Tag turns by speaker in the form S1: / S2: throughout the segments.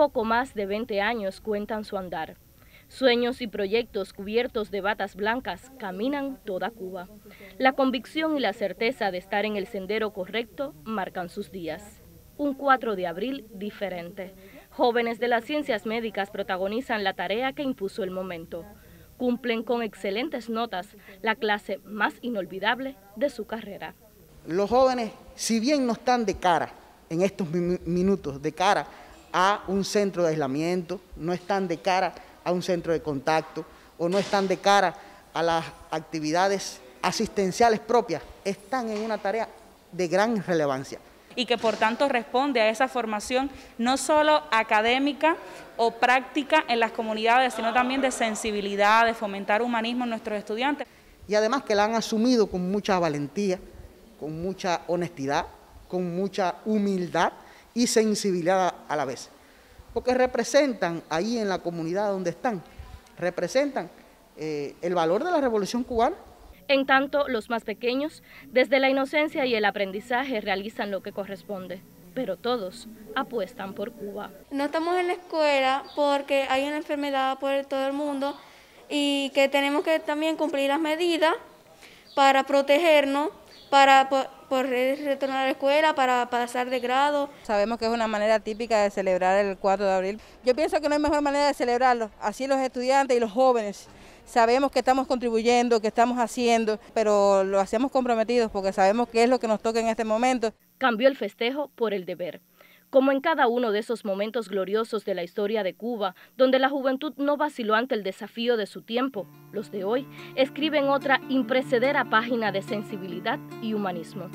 S1: poco más de 20 años cuentan su andar. Sueños y proyectos cubiertos de batas blancas caminan toda Cuba. La convicción y la certeza de estar en el sendero correcto marcan sus días. Un 4 de abril diferente. Jóvenes de las ciencias médicas protagonizan la tarea que impuso el momento. Cumplen con excelentes notas la clase más inolvidable de su carrera.
S2: Los jóvenes, si bien no están de cara en estos minutos, de cara a un centro de aislamiento, no están de cara a un centro de contacto o no están de cara a las actividades asistenciales propias, están en una tarea de gran relevancia.
S3: Y que por tanto responde a esa formación no solo académica o práctica en las comunidades, sino también de sensibilidad, de fomentar humanismo en nuestros estudiantes.
S2: Y además que la han asumido con mucha valentía, con mucha honestidad, con mucha humildad y sensibilidad a la vez porque representan ahí en la comunidad donde están, representan eh, el valor de la revolución cubana.
S1: En tanto, los más pequeños, desde la inocencia y el aprendizaje, realizan lo que corresponde, pero todos apuestan por Cuba.
S4: No estamos en la escuela porque hay una enfermedad por todo el mundo y que tenemos que también cumplir las medidas para protegernos, para por retornar a la escuela para pasar de grado.
S5: Sabemos que es una manera típica de celebrar el 4 de abril. Yo pienso que no hay mejor manera de celebrarlo, así los estudiantes y los jóvenes. Sabemos que estamos contribuyendo, que estamos haciendo, pero lo hacemos comprometidos porque sabemos qué es lo que nos toca en este momento.
S1: Cambió el festejo por el deber como en cada uno de esos momentos gloriosos de la historia de Cuba, donde la juventud no vaciló ante el desafío de su tiempo, los de hoy escriben otra imprecedera página de sensibilidad y humanismo.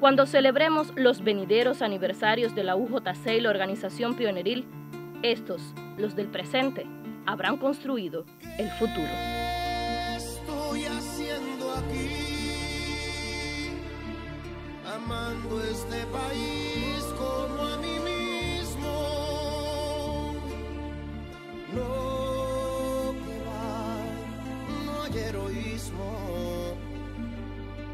S1: Cuando celebremos los venideros aniversarios de la UJC y la organización pioneril, estos, los del presente, habrán construido el futuro.
S6: Estoy haciendo aquí, amando este país heroísmo.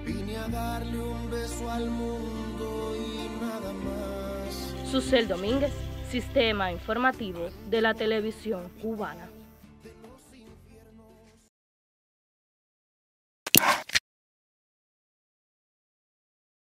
S6: Vine a darle un beso al mundo y nada más.
S1: Susel Domínguez, Sistema Informativo de la Televisión Cubana.